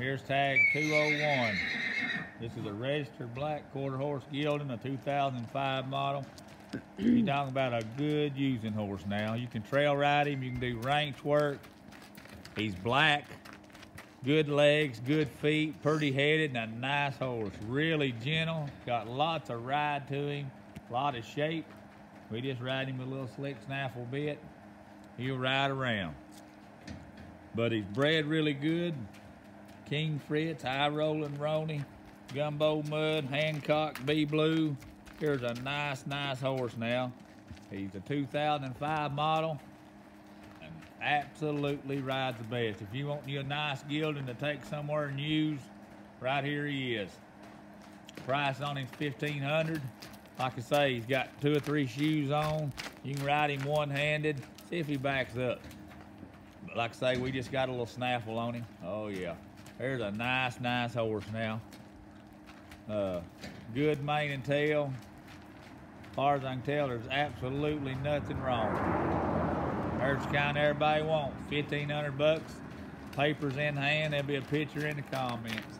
Here's tag 201. This is a registered black quarter horse gelding, a 2005 model. You're talking about a good using horse now. You can trail ride him, you can do ranch work. He's black, good legs, good feet, pretty headed, and a nice horse. Really gentle, got lots of ride to him, a lot of shape. We just ride him with a little slick snaffle bit. He'll ride around. But he's bred really good. King Fritz, high rolling Rony, Gumbo Mud, Hancock, B Blue. Here's a nice, nice horse now. He's a 2005 model and absolutely rides the best. If you want you a nice gelding to take somewhere and use, right here he is. Price on him's 1500 Like I say, he's got two or three shoes on. You can ride him one-handed. See if he backs up. But like I say, we just got a little snaffle on him. Oh yeah. There's a nice, nice horse now. Uh, good mane and tail. As far as I can tell, there's absolutely nothing wrong. There's the kind everybody wants. 1500 bucks. Papers in hand. There'll be a picture in the comments.